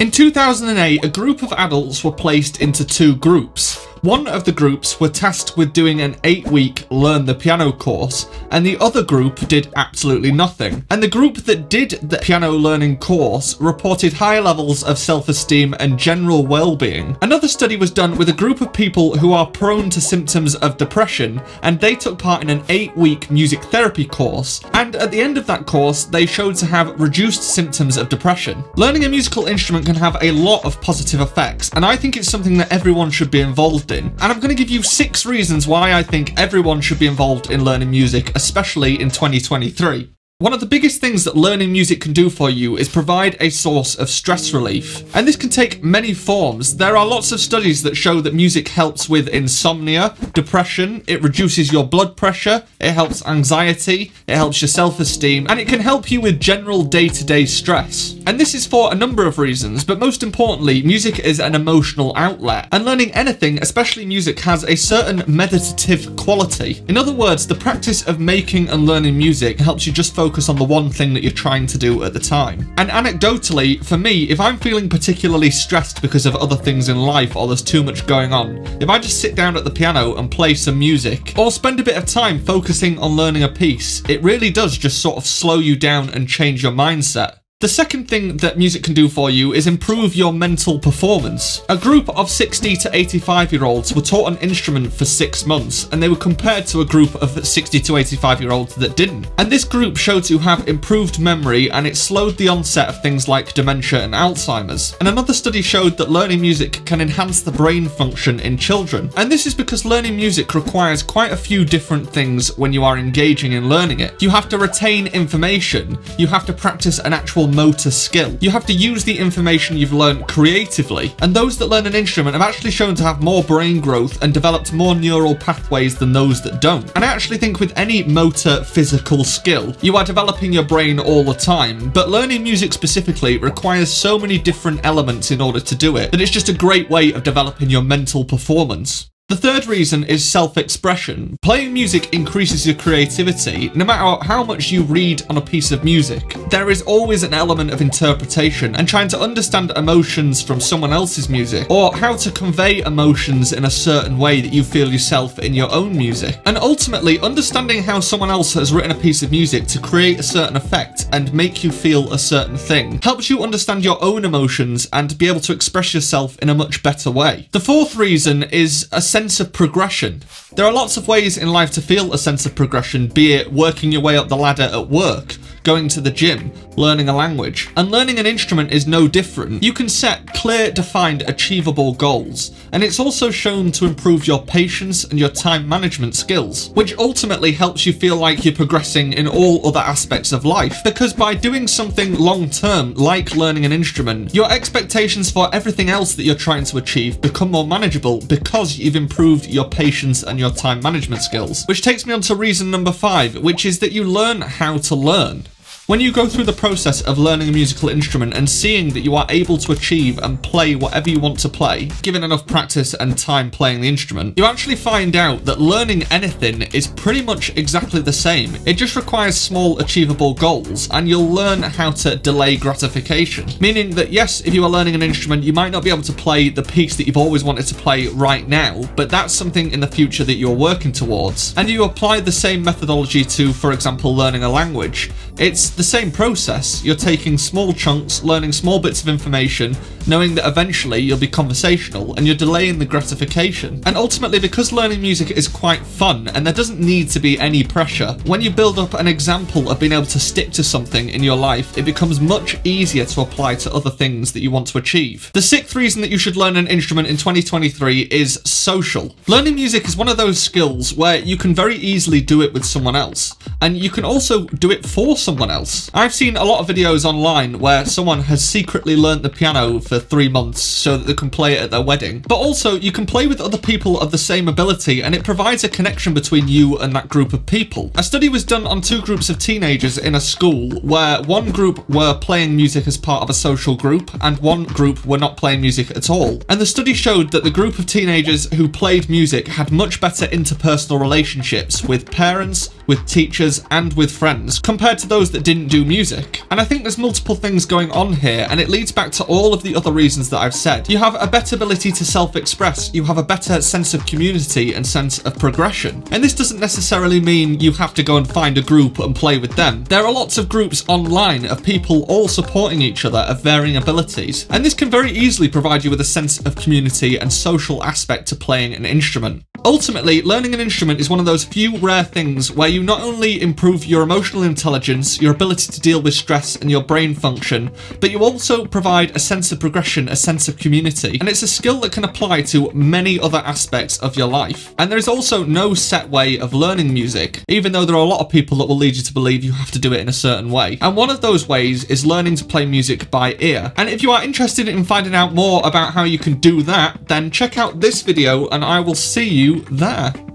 In 2008, a group of adults were placed into two groups. One of the groups were tasked with doing an eight week learn the piano course, and the other group did absolutely nothing. And the group that did the piano learning course reported higher levels of self esteem and general well being. Another study was done with a group of people who are prone to symptoms of depression, and they took part in an eight week music therapy course. And at the end of that course, they showed to have reduced symptoms of depression. Learning a musical instrument can have a lot of positive effects, and I think it's something that everyone should be involved And I'm going to give you six reasons why I think everyone should be involved in learning music, especially in 2023. One of the biggest things that learning music can do for you is provide a source of stress relief. And this can take many forms. There are lots of studies that show that music helps with insomnia, depression, it reduces your blood pressure, it helps anxiety, it helps your self-esteem, and it can help you with general day-to-day stress. And this is for a number of reasons, but most importantly, music is an emotional outlet. And learning anything, especially music, has a certain meditative quality. In other words, the practice of making and learning music helps you just focus focus on the one thing that you're trying to do at the time. And anecdotally, for me, if I'm feeling particularly stressed because of other things in life or there's too much going on, if I just sit down at the piano and play some music or spend a bit of time focusing on learning a piece, it really does just sort of slow you down and change your mindset. The second thing that music can do for you is improve your mental performance. A group of 60 to 85 year olds were taught an instrument for six months and they were compared to a group of 60 to 85 year olds that didn't. And this group showed to have improved memory and it slowed the onset of things like dementia and Alzheimer's. And another study showed that learning music can enhance the brain function in children. And this is because learning music requires quite a few different things when you are engaging in learning it. You have to retain information, you have to practice an actual motor skill. You have to use the information you've learned creatively, and those that learn an instrument have actually shown to have more brain growth and developed more neural pathways than those that don't. And I actually think with any motor physical skill, you are developing your brain all the time, but learning music specifically requires so many different elements in order to do it that it's just a great way of developing your mental performance. The third reason is self-expression. Playing music increases your creativity. No matter how much you read on a piece of music, there is always an element of interpretation and trying to understand emotions from someone else's music or how to convey emotions in a certain way that you feel yourself in your own music. And ultimately, understanding how someone else has written a piece of music to create a certain effect and make you feel a certain thing helps you understand your own emotions and be able to express yourself in a much better way. The fourth reason is a sense sense of progression. There are lots of ways in life to feel a sense of progression, be it working your way up the ladder at work, going to the gym, learning a language. And learning an instrument is no different. You can set clear, defined, achievable goals. And it's also shown to improve your patience and your time management skills, which ultimately helps you feel like you're progressing in all other aspects of life. Because by doing something long term, like learning an instrument, your expectations for everything else that you're trying to achieve become more manageable because you've improved your patience and your time management skills. Which takes me on to reason number five, which is that you learn how to learn. When you go through the process of learning a musical instrument and seeing that you are able to achieve and play whatever you want to play, given enough practice and time playing the instrument, you actually find out that learning anything is pretty much exactly the same. It just requires small achievable goals and you'll learn how to delay gratification. Meaning that yes, if you are learning an instrument, you might not be able to play the piece that you've always wanted to play right now, but that's something in the future that you're working towards. And you apply the same methodology to, for example, learning a language. It's the same process. You're taking small chunks, learning small bits of information, knowing that eventually you'll be conversational, and you're delaying the gratification. And ultimately, because learning music is quite fun, and there doesn't need to be any pressure, when you build up an example of being able to stick to something in your life, it becomes much easier to apply to other things that you want to achieve. The sixth reason that you should learn an instrument in 2023 is social. Learning music is one of those skills where you can very easily do it with someone else, and you can also do it for someone else. I've seen a lot of videos online where someone has secretly learnt the piano for three months so that they can play it at their wedding. But also, you can play with other people of the same ability and it provides a connection between you and that group of people. A study was done on two groups of teenagers in a school where one group were playing music as part of a social group and one group were not playing music at all. And the study showed that the group of teenagers who played music had much better interpersonal relationships with parents, with teachers, and with friends compared to those that did didn't do music. And I think there's multiple things going on here, and it leads back to all of the other reasons that I've said. You have a better ability to self-express, you have a better sense of community and sense of progression. And this doesn't necessarily mean you have to go and find a group and play with them. There are lots of groups online of people all supporting each other of varying abilities, and this can very easily provide you with a sense of community and social aspect to playing an instrument. Ultimately, learning an instrument is one of those few rare things where you not only improve your emotional intelligence, your ability to deal with stress and your brain function, but you also provide a sense of progression, a sense of community, and it's a skill that can apply to many other aspects of your life. And there is also no set way of learning music, even though there are a lot of people that will lead you to believe you have to do it in a certain way. And one of those ways is learning to play music by ear. And if you are interested in finding out more about how you can do that, then check out this video and I will see there.